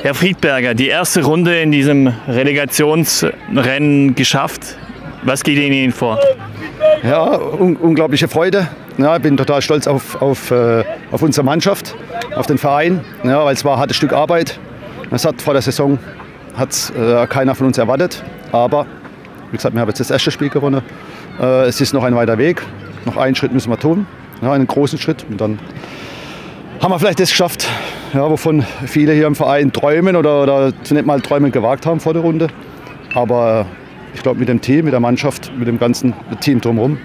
Herr Friedberger, die erste Runde in diesem Relegationsrennen geschafft. Was geht Ihnen vor? Ja, un unglaubliche Freude. Ja, ich bin total stolz auf, auf, äh, auf unsere Mannschaft, auf den Verein, ja, weil es war ein hartes Stück Arbeit. Das hat vor der Saison hat äh, keiner von uns erwartet. Aber wie gesagt, wir haben jetzt das erste Spiel gewonnen. Äh, es ist noch ein weiter Weg. Noch einen Schritt müssen wir tun, ja, einen großen Schritt. Und dann haben wir vielleicht das geschafft, ja, wovon viele hier im Verein träumen oder, oder zunächst mal träumen gewagt haben vor der Runde. Aber ich glaube, mit dem Team, mit der Mannschaft, mit dem ganzen Team drumherum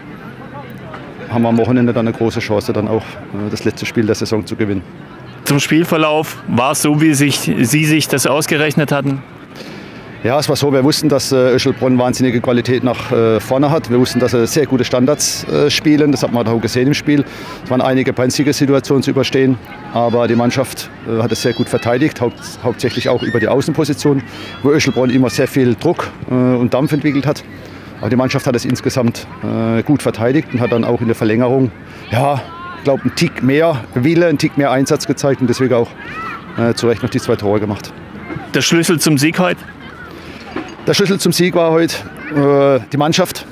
haben wir am Wochenende dann eine große Chance, dann auch äh, das letzte Spiel der Saison zu gewinnen. Zum Spielverlauf war es so, wie sich, Sie sich das ausgerechnet hatten? Ja, es war so, wir wussten, dass äh, Öschelbronn wahnsinnige Qualität nach äh, vorne hat. Wir wussten, dass sie sehr gute Standards äh, spielen. Das hat man auch gesehen im Spiel. Es waren einige brenzlige Situationen zu überstehen. Aber die Mannschaft äh, hat es sehr gut verteidigt, haupt, hauptsächlich auch über die Außenposition, wo Öschelbronn immer sehr viel Druck äh, und Dampf entwickelt hat. Aber die Mannschaft hat es insgesamt äh, gut verteidigt und hat dann auch in der Verlängerung, ja, ich glaube, einen Tick mehr Wille, einen Tick mehr Einsatz gezeigt und deswegen auch zu Recht noch die zwei Tore gemacht. Der Schlüssel zum Sieg heute? Der Schlüssel zum Sieg war heute äh, die Mannschaft.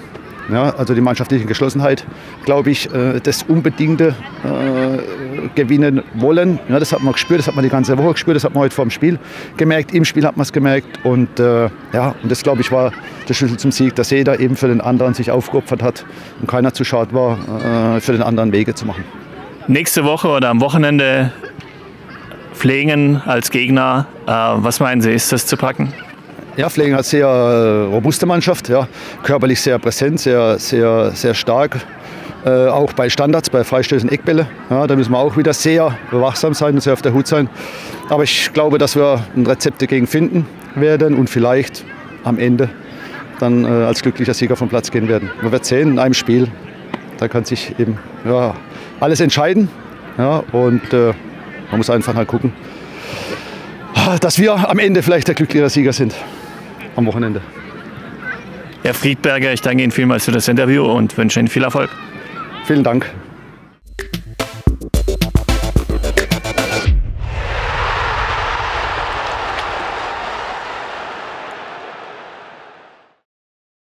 Ja, also die mannschaftliche Geschlossenheit, glaube ich, äh, das unbedingte äh, gewinnen wollen. Ja, das hat man gespürt, das hat man die ganze Woche gespürt, das hat man heute vor dem Spiel gemerkt. Im Spiel hat man es gemerkt. Und, äh, ja, und das, glaube ich, war der Schlüssel zum Sieg, dass jeder eben für den anderen sich aufgeopfert hat und keiner zu schade war, äh, für den anderen Wege zu machen. Nächste Woche oder am Wochenende Pflegen als Gegner. Äh, was meinen Sie, ist das zu packen? Ja, Pflegen hat sehr äh, robuste Mannschaft, ja, körperlich sehr präsent, sehr, sehr, sehr stark. Äh, auch bei Standards, bei Freistößen, Eckbälle. Ja, da müssen wir auch wieder sehr wachsam sein und sehr auf der Hut sein. Aber ich glaube, dass wir ein Rezept dagegen finden werden und vielleicht am Ende dann äh, als glücklicher Sieger vom Platz gehen werden. Man wird sehen in einem Spiel, da kann sich eben ja, alles entscheiden. Ja, und äh, man muss einfach halt gucken, dass wir am Ende vielleicht der glücklichere Sieger sind am Wochenende. Herr Friedberger, ich danke Ihnen vielmals für das Interview und wünsche Ihnen viel Erfolg. Vielen Dank.